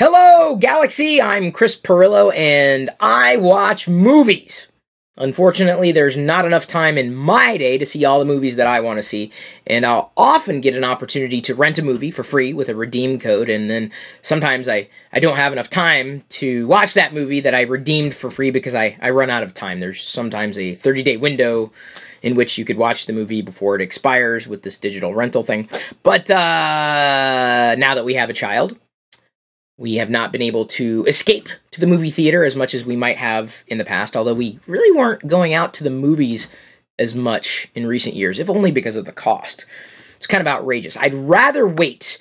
Hello, Galaxy. I'm Chris Pirillo, and I watch movies. Unfortunately, there's not enough time in my day to see all the movies that I want to see, and I'll often get an opportunity to rent a movie for free with a redeem code, and then sometimes I, I don't have enough time to watch that movie that I redeemed for free because I, I run out of time. There's sometimes a 30 day window in which you could watch the movie before it expires with this digital rental thing. But uh, now that we have a child, we have not been able to escape to the movie theater as much as we might have in the past, although we really weren't going out to the movies as much in recent years, if only because of the cost. It's kind of outrageous. I'd rather wait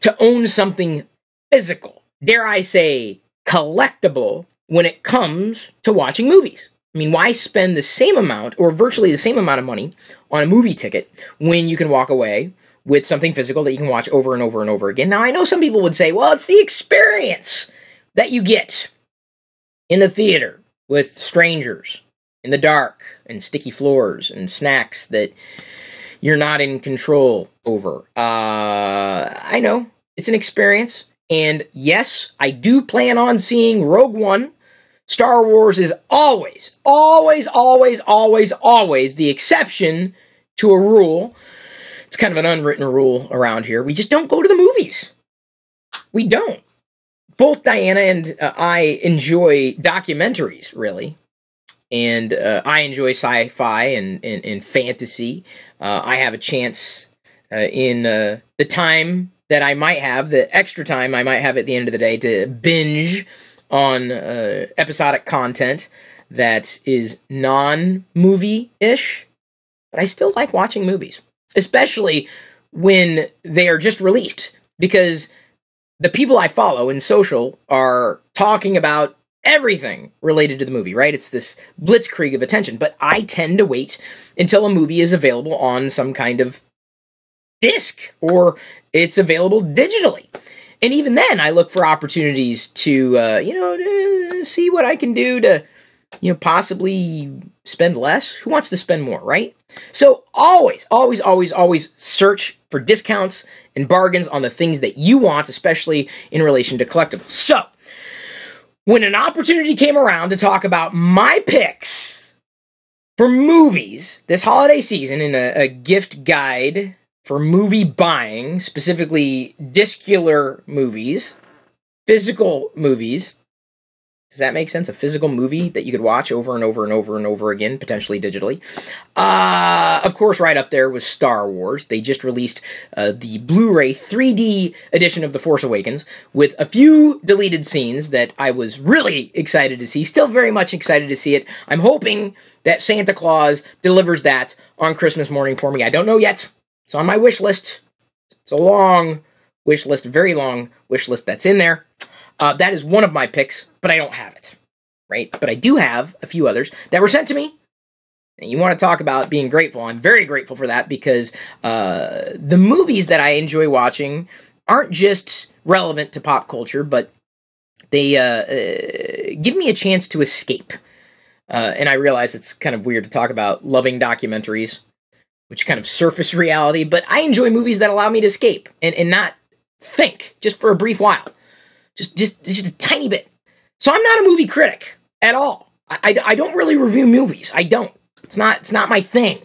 to own something physical, dare I say, collectible, when it comes to watching movies. I mean, why spend the same amount or virtually the same amount of money on a movie ticket when you can walk away with something physical that you can watch over and over and over again. Now, I know some people would say, well, it's the experience that you get in the theater with strangers in the dark and sticky floors and snacks that you're not in control over. Uh, I know it's an experience. And yes, I do plan on seeing Rogue One. Star Wars is always, always, always, always, always the exception to a rule it's kind of an unwritten rule around here. We just don't go to the movies. We don't. Both Diana and uh, I enjoy documentaries, really. And uh, I enjoy sci fi and, and, and, fantasy. Uh, I have a chance uh, in uh, the time that I might have, the extra time I might have at the end of the day, to binge on uh, episodic content that is non movie ish. But I still like watching movies especially when they are just released because the people I follow in social are talking about everything related to the movie, right? It's this blitzkrieg of attention. But I tend to wait until a movie is available on some kind of disc or it's available digitally. And even then, I look for opportunities to, uh, you know, see what I can do to you know, possibly spend less. Who wants to spend more, right? So always, always, always, always search for discounts and bargains on the things that you want, especially in relation to collectibles. So, when an opportunity came around to talk about my picks for movies this holiday season in a, a gift guide for movie buying, specifically discular movies, physical movies, does that make sense? A physical movie that you could watch over and over and over and over again, potentially digitally. Uh, of course, right up there was Star Wars. They just released uh, the Blu ray 3D edition of The Force Awakens with a few deleted scenes that I was really excited to see. Still very much excited to see it. I'm hoping that Santa Claus delivers that on Christmas morning for me. I don't know yet. It's on my wish list. It's a long wish list, very long wish list that's in there. Uh, that is one of my picks, but I don't have it, right? But I do have a few others that were sent to me. And you want to talk about being grateful? I'm very grateful for that because uh, the movies that I enjoy watching aren't just relevant to pop culture, but they uh, uh give me a chance to escape. Uh, and I realize it's kind of weird to talk about loving documentaries, which kind of surface reality, but I enjoy movies that allow me to escape and, and not think just for a brief while just just just a tiny bit. So I'm not a movie critic at all. I, I, I, don't really review movies. I don't. It's not it's not my thing.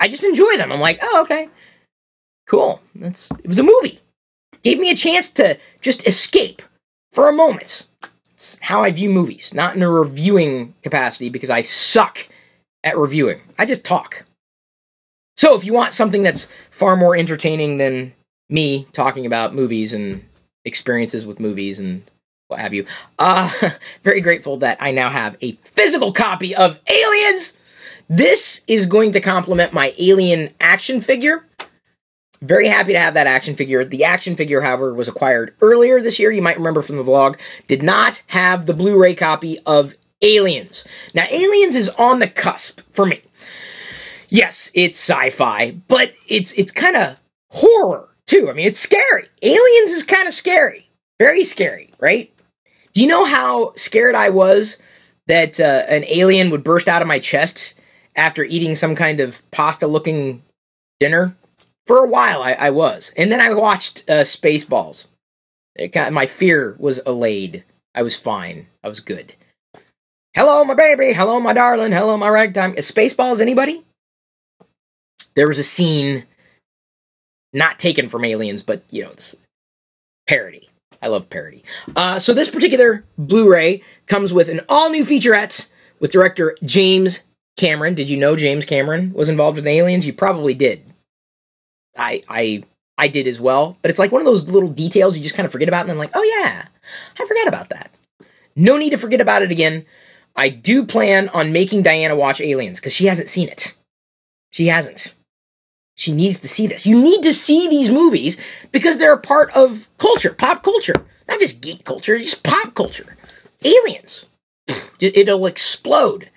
I just enjoy them. I'm like, oh okay, cool. That's it was a movie. Gave me a chance to just escape for a moment. It's how I view movies, not in a reviewing capacity because I suck at reviewing. I just talk. So if you want something that's far more entertaining than me talking about movies and experiences with movies and what have you. Uh, very grateful that I now have a physical copy of Aliens. This is going to complement my Alien action figure. Very happy to have that action figure. The action figure, however, was acquired earlier this year. You might remember from the vlog. Did not have the Blu ray copy of Aliens. Now, Aliens is on the cusp for me. Yes, it's sci fi, but it's, it's kind of horror too. I mean, it's scary. Aliens is kind of scary. Very scary, right? Do you know how scared I was that uh, an alien would burst out of my chest after eating some kind of pasta looking dinner? For a while, I, I was. And then I watched uh, Spaceballs. Got, my fear was allayed. I was fine. I was good. Hello, my baby. Hello, my darling. Hello, my ragtime. Spaceballs, anybody? There was a scene not taken from Aliens, but, you know, it's parody. I love parody. Uh, so this particular Blu-ray comes with an all-new featurette with director James Cameron. Did you know James Cameron was involved with Aliens? You probably did. I I I did as well. But it's like one of those little details you just kind of forget about and then like, oh yeah, I forgot about that. No need to forget about it again. I do plan on making Diana watch Aliens because she hasn't seen it. She hasn't. She needs to see this. You need to see these movies because they're a part of culture, pop culture. Not just geek culture, just pop culture. Aliens. It'll explode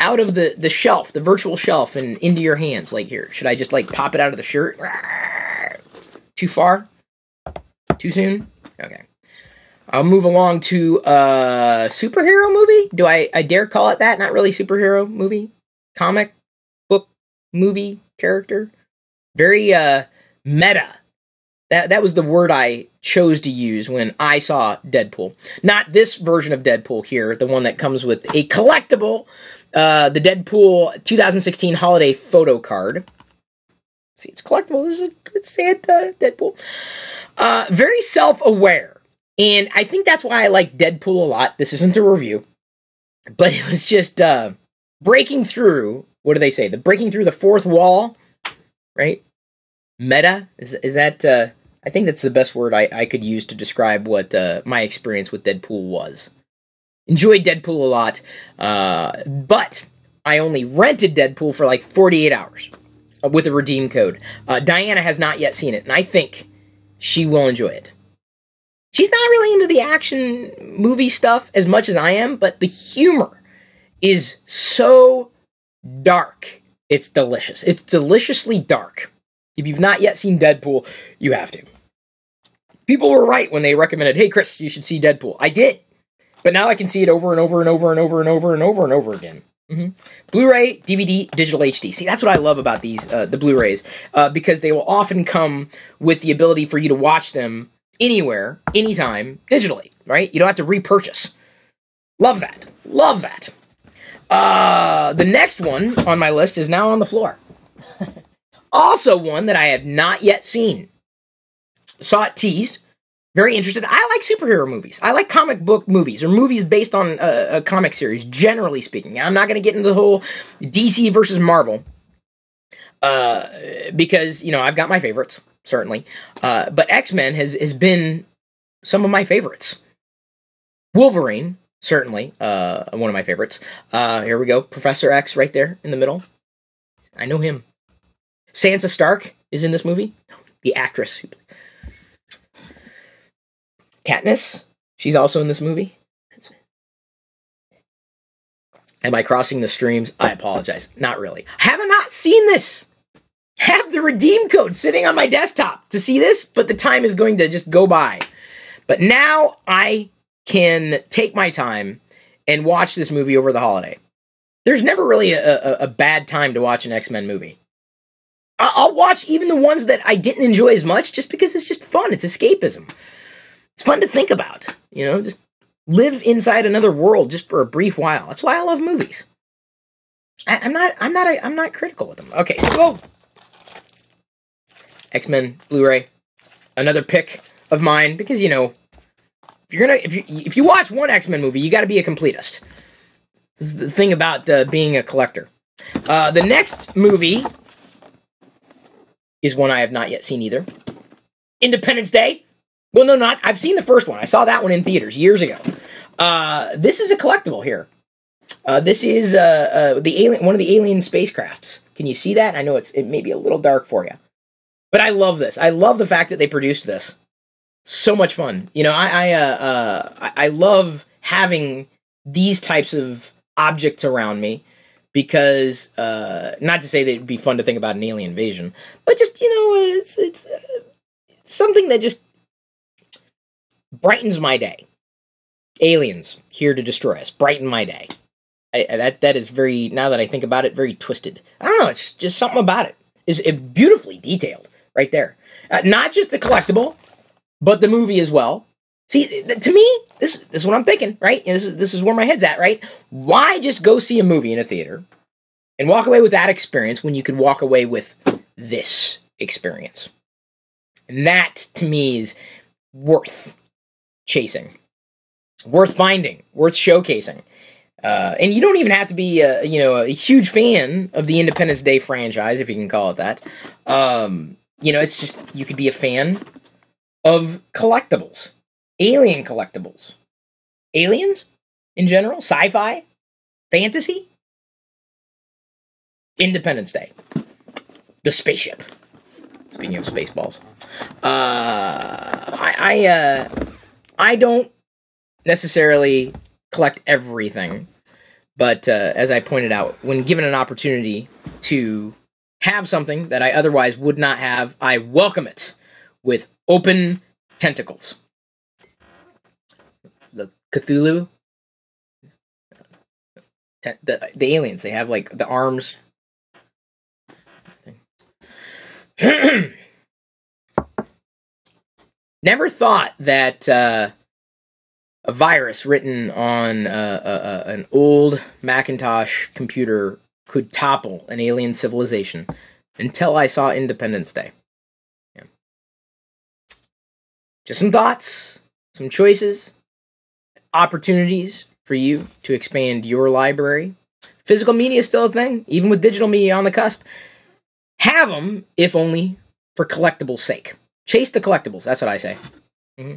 out of the, the shelf, the virtual shelf, and into your hands. Like here, should I just like pop it out of the shirt? Too far? Too soon? Okay. I'll move along to a superhero movie. Do I, I dare call it that? Not really superhero movie. Comic book movie character. Very uh meta. That that was the word I chose to use when I saw Deadpool. Not this version of Deadpool here, the one that comes with a collectible, uh, the Deadpool 2016 holiday photo card. See, it's collectible. There's a good Santa Deadpool. Uh, very self-aware, and I think that's why I like Deadpool a lot. This isn't a review, but it was just uh, breaking through. What do they say? The breaking through the fourth wall, right? Meta is is that? Uh, I think that's the best word I, I could use to describe what uh, my experience with Deadpool was. Enjoyed Deadpool a lot, uh, but I only rented Deadpool for like 48 hours uh, with a redeem code. Uh, Diana has not yet seen it, and I think she will enjoy it. She's not really into the action movie stuff as much as I am, but the humor is so dark. It's delicious. It's deliciously dark. If you've not yet seen Deadpool, you have to. People were right when they recommended, hey, Chris, you should see Deadpool. I did. But now I can see it over and over and over and over and over and over and over again. Mm-hmm. Blu-ray, DVD, digital HD. See, that's what I love about these, uh, the Blu-rays, uh, because they will often come with the ability for you to watch them anywhere, anytime, digitally. Right? You don't have to repurchase. Love that. Love that. Uh, the next one on my list is now on the floor. also, one that I have not yet seen. Saw it teased. Very interested. I like superhero movies. I like comic book movies or movies based on a, a comic series, generally speaking. I'm not going to get into the whole DC versus Marvel uh, because, you know, I've got my favorites, certainly. Uh, but X Men has, has been some of my favorites. Wolverine, certainly, uh, one of my favorites. Uh, here we go. Professor X right there in the middle. I know him. Sansa Stark is in this movie. The actress Katniss, she's also in this movie. Am I crossing the streams? I apologize. Not really. Have not seen this? Have the redeem code sitting on my desktop to see this, but the time is going to just go by. But now I can take my time and watch this movie over the holiday. There's never really a, a, a bad time to watch an X Men movie. I'll watch even the ones that I didn't enjoy as much just because it's just fun. It's escapism it's fun to think about. You know, just live inside another world just for a brief while. That's why I love movies. I, am not. I'm not. I'm not critical with them. Okay, so go. X Men Blu-ray, another pick of mine because you know you're gonna if you if you watch one X Men movie, you got to be a completist. This is the thing about uh, being a collector. Uh, the next movie is one I have not yet seen either. Independence Day. Well, no, not. I've seen the first one. I saw that one in theaters years ago. Uh, this is a collectible here. Uh, this is uh, uh, the alien, one of the alien spacecrafts. Can you see that? I know it's it may be a little dark for you, but I love this. I love the fact that they produced this. So much fun. You know, I I, uh, uh, I love having these types of objects around me because uh, not to say that it'd be fun to think about an alien invasion, but just you know, it's it's, uh, something that just brightens my day. Aliens here to destroy us. Brighten my day. I, that that is very now that I think about it, very twisted. I don't know. It's just something about it is beautifully detailed right there. Uh, not just the collectible, but the movie as well. See, to me, this, this is what I'm thinking, right? This is, this is where my head's at, right? Why just go see a movie in a theater and walk away with that experience when you could walk away with this experience? And that, to me, is worth chasing, worth finding, worth showcasing. Uh, and you don't even have to be, a, you know, a huge fan of the Independence Day franchise, if you can call it that. Um, you know, it's just you could be a fan of collectibles, alien collectibles, aliens? In general, sci-fi, fantasy. Independence Day, the spaceship. Speaking of spaceballs, uh, I I, uh, I don't necessarily collect everything but uh, as I pointed out, when given an opportunity to have something that I otherwise would not have, I welcome it with open tentacles. The Cthulhu, the, the aliens, they have like the arms. Never thought that. Uh, a virus written on uh, uh, uh, an old Macintosh computer could topple an alien civilization until I saw Independence Day. Just some thoughts, some choices, opportunities for you to expand your library. Physical media is still a thing, even with digital media on the cusp. Have them, if only for collectibles' sake. Chase the collectibles. That's what I say. Mm-hmm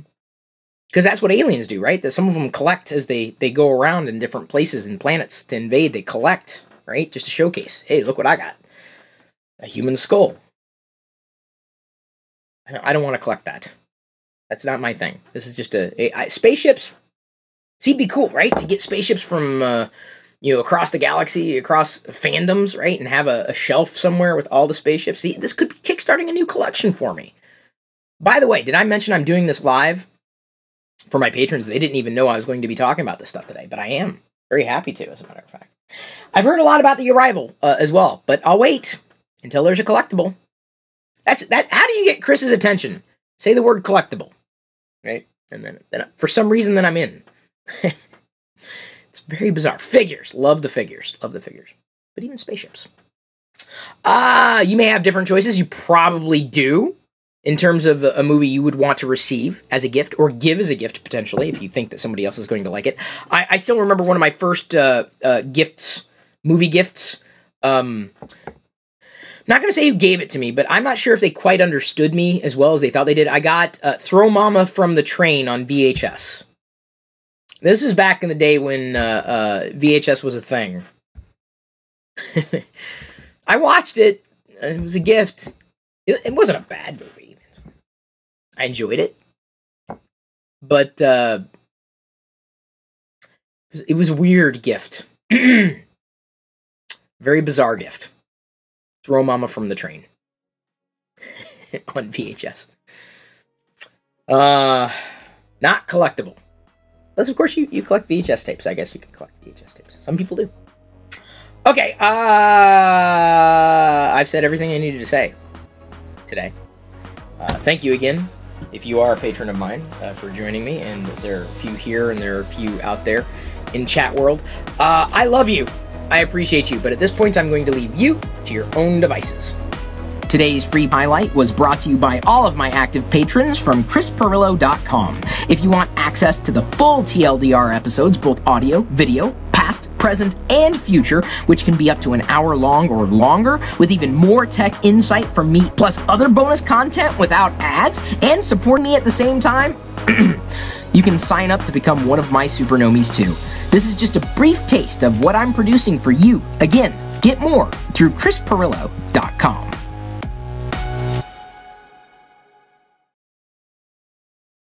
because that's what aliens do, right? That some of them collect as they they go around in different places and planets to invade. They collect, right, just to showcase. Hey, look what I got! A human skull. I don't want to collect that. That's not my thing. This is just a, a I, spaceships. See, be cool, right? To get spaceships from uh, you know across the galaxy, across fandoms, right, and have a, a shelf somewhere with all the spaceships. See, this could be kickstarting a new collection for me. By the way, did I mention I'm doing this live? for my patrons, they didn't even know I was going to be talking about this stuff today, but I am very happy to, as a matter of fact. I've heard a lot about the arrival uh, as well, but I'll wait until there's a collectible. That's that. How do you get Chris's attention? Say the word collectible, right? And then, then for some reason, then I'm in. it's very bizarre. Figures, love the figures, love the figures, but even spaceships. Ah, uh, you may have different choices. You probably do in terms of a movie you would want to receive as a gift or give as a gift potentially if you think that somebody else is going to like it. I, I still remember one of my first uh, uh, gifts, movie gifts. Um, not going to say who gave it to me, but I'm not sure if they quite understood me as well as they thought they did. I got uh, Throw Mama from the Train on VHS. This is back in the day when uh, uh, VHS was a thing. I watched it. It was a gift. It, it wasn't a bad movie. I enjoyed it, but uh, it was a weird gift, very bizarre gift. Throw Mama from the Train on VHS. Uh, not collectible. Unless, of course, you, you collect VHS tapes. I guess you can collect VHS tapes. Some people do. Okay, uh, I've said everything I needed to say today. Uh, thank you again if you are a patron of mine uh, for joining me, and there are a few here and there are a few out there in chat world. Uh, I love you. I appreciate you, but at this point, I'm going to leave you to your own devices. Today's free highlight was brought to you by all of my active patrons from chrispirillo.com. If you want access to the full TLDR episodes, both audio, video, past, present, and future, which can be up to an hour long or longer, with even more tech insight from me, plus other bonus content without ads, and support me at the same time, you can sign up to become one of my supergnomies too. This is just a brief taste of what I'm producing for you. Again, get more through chrispirillo.com.